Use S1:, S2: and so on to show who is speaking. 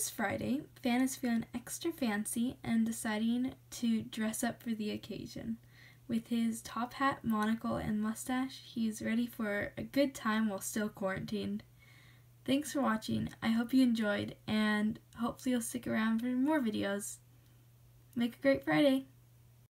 S1: this Friday, Fan is feeling extra fancy and deciding to dress up for the occasion. With his top hat, monocle, and mustache, he's ready for a good time while still quarantined. Thanks for watching. I hope you enjoyed, and hopefully you'll stick around for more videos. Make a great Friday!